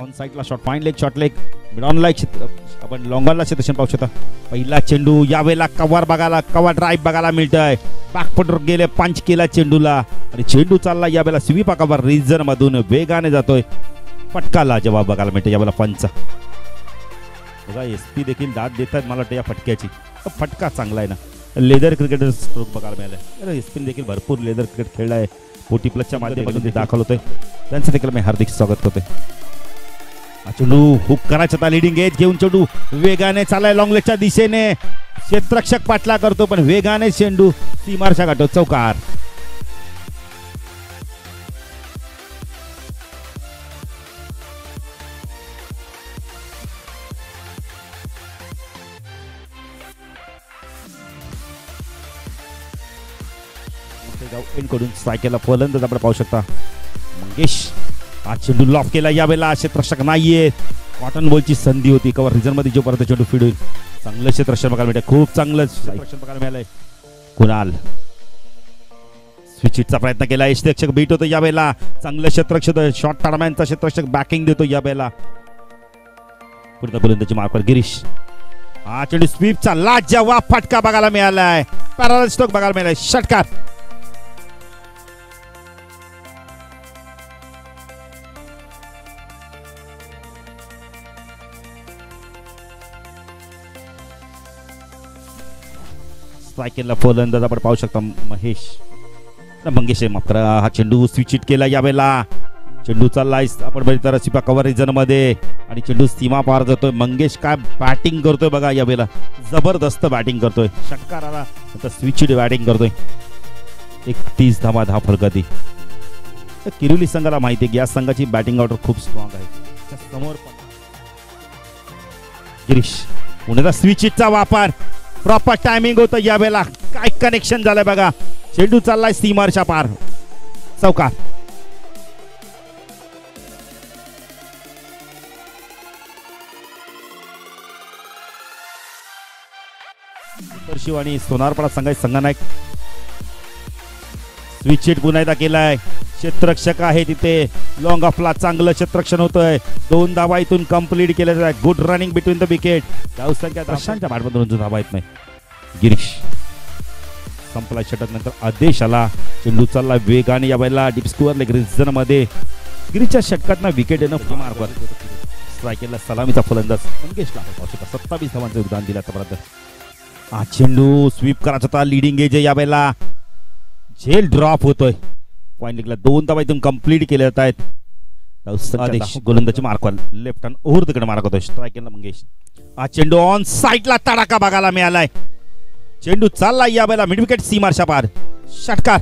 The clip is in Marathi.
ऑन साईडला shot fine leg short leg मिडॉनला on आपण लॉंगॉनला क्षेत्रक्षण पाहू शकता. पहिला चेंडू यावेळेला कव्हर बघायला कव्हर ड्राईव्ह बघायला मिळतंय. बॅकफुटर गेले पंच केला चेंडूला. आणि चेंडू चालला यावेळेला स्वीप कव्हर रिझन मधून वेगाने जातोय. फटकाला जवाब बघायला मिळतो यावेळेला पंच बघा एस पी देखील दाद देतात मला वाटतं या फटक्याची. फटका चांगला आहे ना. लेदर क्रिकेटर स्ट्रोक बघायला आहे एस पी देखील भरपूर लेदर क्रिकेट खेळलाय. पोटी प्लसच्या माध्यमातून ते दाखल होतोय. त्यांचं देखील मी हार्दिक स्वागत करतोय. चेंडू हुक करायचा आता लिडिंग एज घेऊन चेंडू वेगाने चालाय लॉंग लेगच्या दिशेने. क्षेत्रक्षक पाटला करतो पण वेगाने चेंडू सीमारशा गाठो चौकार. कडून स्ट्रायकेला फलंदाज आपण पाहू शकता. मंगेश. हा चेंडू लॉफ केला यावेळेला क्षेत्ररक्षक नाहीये. कॉटन बॉलची संधी होती. कवर रिझनमध्ये जो परत चेंडू फीड होईल चांगलं क्षेत्ररक्षण बघायला मिळते खूप चांगलं क्षेत्ररक्षण बघायला मिळालंय कुणाल? स्विचिटचा प्रयत्न केला. यशरक्षक बीट होतो यावेळेला चांगलं क्षेत्ररक्षक शॉर्ट टर्मॅनचा क्षेत्ररक्षक बॅकिंग देतो यावेळेला पुढचा गोलंदाजी मार्फत गिरीश. हा चेंडू स्वीपचा लाजवाब फटका बघायला मिळालाय. पॅराल स्ट्रोक बघायला मिळालाय. षटकार स्ट्रायकेला फलंदाज आपण पाहू शकता महेश. मंगेश आहे, हा चेंडू स्विचिट केला यावेळेला. चेंडू चाललाय. आपण बघितलं सिपा कव्हर रिजनमध्ये आणि चेंडू सीमा पार जातोय. मंगेश काय बॅटिंग करतोय बघा यावेळेला. जबरदस्त बॅटिंग करतोय. षटकार आला नंतर स्विच बॅटिंग करतोय. एक तीस धावा दहा फलगती तर किरुली संघाला माहिती आहे की या संघाची बॅटिंग ऑर्डर खूप स्ट्रॉंग आहे. समोर गिरीश पुण्याचा स्विचिटचा वापर. प्रॉपर टायमिंग होतं यावेळेला. काय कनेक्शन झालंय बघा. चेंडू चाललाय सीमारच्या पार. चौकार उत्तर शिव आणि सोनारपाडा संघाचे संघनायक. पुन्हा एकदा केलाय. क्षेत्ररक्षक आहे तिथे. लॉंग ऑफला चांगलं क्षेत्ररक्षण होतंय. दोन धावा इथून कंप्लीट केलं आहे good running between the wicket धावसंख्या दर्शनच्या बॅटमधून रुजून धावा येत नाही. गिरीश. संपला षटक नंतर आदेश आला चेंडू चालला वेगाने या वेळेला डीप स्कोअर लेग रिझनमध्ये. गिरीच्या षटकात विकेट येणं मार्गवर स्ट्रायकेला सलामीचा फलंदाज. मंगेशला सत्तावीस धावांचं योगदान दिलं आतापर्यंत हा चेंडू स्वीप करायचा होता. लिडिंग एज आहे यावेळेला झेल ड्रॉप होतोय. पॉईंट लिगला दोन धावा इथून कंप्लीट केले जात आहेत गोलंदाजी मार्कवर. लेफ्ट हँड ओव्हर तिकडे मार्क होतोय. स्ट्रायकेला मंगेश. हा चेंडू ऑन साईडला तडाखा बघायला मिळालाय. चेंडू चालला या वेळेला मिड विकेट सीमारच्या पार. षटकार